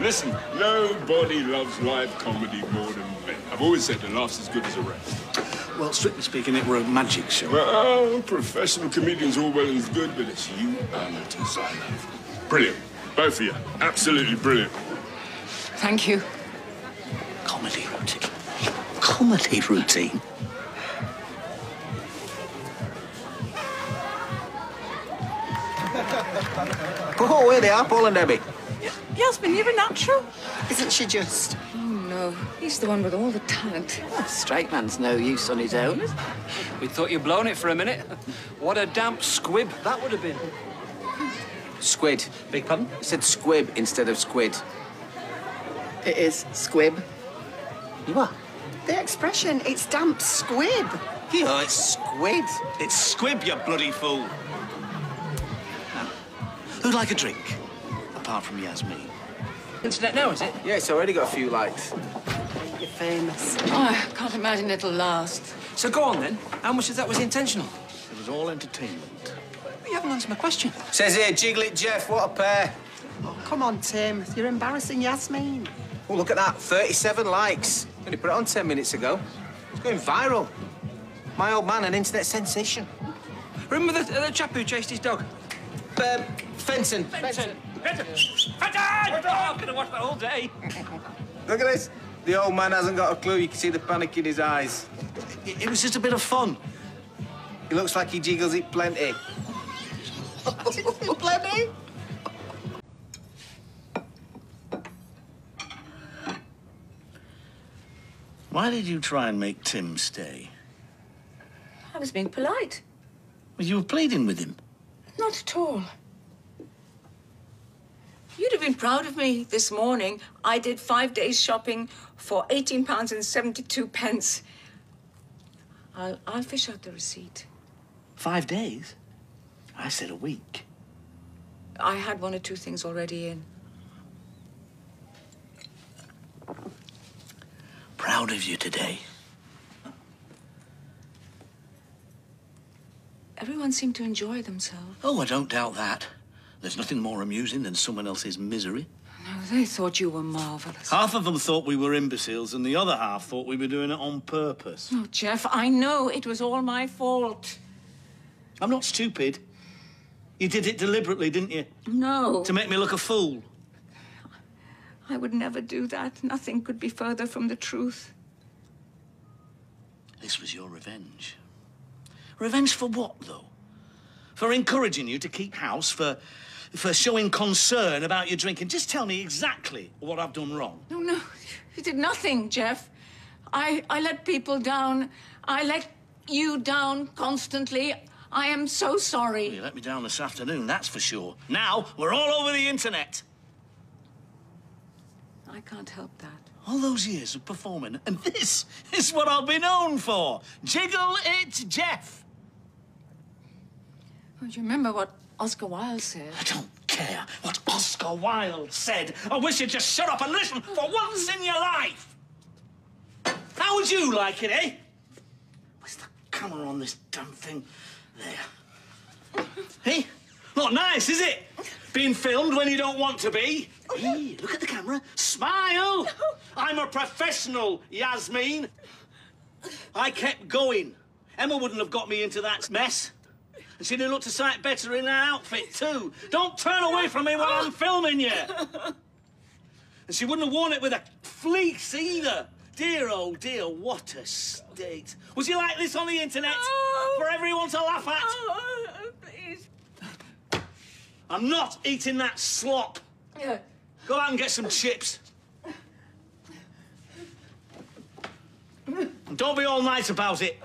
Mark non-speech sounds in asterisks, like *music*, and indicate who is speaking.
Speaker 1: Listen, nobody loves live comedy more than me. I've always said the laugh's as good as the rest.
Speaker 2: Well, strictly speaking, it were a magic show.
Speaker 1: Well, professional comedians all well and good, but it's you amateurs I love. Brilliant. Both of you. Absolutely brilliant.
Speaker 3: Thank you.
Speaker 2: Comedy routine. Comedy routine.
Speaker 4: Oh, here they are, Paul and Debbie.
Speaker 3: Yasmeen, you're a natural.
Speaker 4: Isn't she just?
Speaker 3: Oh, no. He's the one with all the talent.
Speaker 4: Oh, straight man's no use on his own.
Speaker 5: We thought you'd blown it for a minute. What a damp squib that would have been.
Speaker 4: Squid.
Speaker 5: Big pardon?
Speaker 4: I said squib instead of squid.
Speaker 3: It is squib.
Speaker 4: You are?
Speaker 6: The expression, it's damp squib.
Speaker 4: Yeah, it's squid.
Speaker 2: It's squib, you bloody fool. Now, who'd like a drink? Apart from Yasmeen.
Speaker 5: Internet now, is it?
Speaker 4: Yeah, it's already got a few likes.
Speaker 6: You're famous.
Speaker 3: Oh, I can't imagine it'll last.
Speaker 5: So go on then. How much of that was intentional?
Speaker 2: It was all entertainment.
Speaker 5: You haven't answered my question.
Speaker 4: Says here, jiggle it, Geoff. What a pair.
Speaker 6: Oh, come on, Tim. You're embarrassing Yasmeen.
Speaker 4: Oh, look at that. 37 likes. Only put it on 10 minutes ago. It's going viral. My old man, an internet sensation.
Speaker 5: Remember the, uh, the chap who chased his dog?
Speaker 4: Um, Fenton.
Speaker 5: Fenton! Fenton! Fenton! Oh, I'm gonna watch that all day. *laughs*
Speaker 4: Look at this. The old man hasn't got a clue. You can see the panic in his eyes.
Speaker 2: It, it was just a bit of fun.
Speaker 4: He looks like he jiggles it plenty. *laughs*
Speaker 6: Plenty.
Speaker 2: Why did you try and make Tim stay?
Speaker 3: I was being polite.
Speaker 2: Well, you were pleading with him.
Speaker 3: Not at all. You'd have been proud of me this morning. I did five days shopping for 18 pounds and 72 pence. I'll, I'll fish out the receipt.
Speaker 2: Five days? I said a week.
Speaker 3: I had one or two things already in.
Speaker 2: Proud of you today.
Speaker 3: Everyone seemed to enjoy themselves.
Speaker 2: Oh, I don't doubt that. There's nothing more amusing than someone else's misery.
Speaker 3: No, they thought you were marvelous.
Speaker 2: Half of them thought we were imbeciles, and the other half thought we were doing it on purpose.
Speaker 3: Oh, Geoff, I know it was all my fault.
Speaker 2: I'm not stupid. You did it deliberately, didn't you?
Speaker 3: No.
Speaker 2: To make me look a fool.
Speaker 3: I would never do that. Nothing could be further from the truth.
Speaker 2: This was your revenge. Revenge for what, though? For encouraging you to keep house, for for showing concern about your drinking. Just tell me exactly what I've done wrong.
Speaker 3: No, no, you did nothing, Geoff. I, I let people down. I let you down constantly. I am so sorry.
Speaker 2: You let me down this afternoon, that's for sure. Now we're all over the internet.
Speaker 3: I can't help that.
Speaker 2: All those years of performing, and this is what I'll be known for. Jiggle it, Geoff.
Speaker 3: Oh, do you remember what Oscar Wilde said?
Speaker 2: I don't care what Oscar Wilde said. I wish you'd just shut up and listen for once in your life. How would you like it, eh? Where's the camera on this damn thing? There. hey? Not nice, is it? Being filmed when you don't want to be. Hey, look at the camera. Smile. I'm a professional, Yasmeen. I kept going. Emma wouldn't have got me into that mess. And she'd have looked a sight better in that outfit, too. Don't turn away from me while I'm filming you. *laughs* And she wouldn't have worn it with a fleece either. Dear, oh dear, what a state. Was you like this on the internet? For everyone to laugh at?
Speaker 3: Oh, please.
Speaker 2: I'm not eating that slop.
Speaker 3: Yeah.
Speaker 2: Go out and get some chips. And *laughs* don't be all nice about it.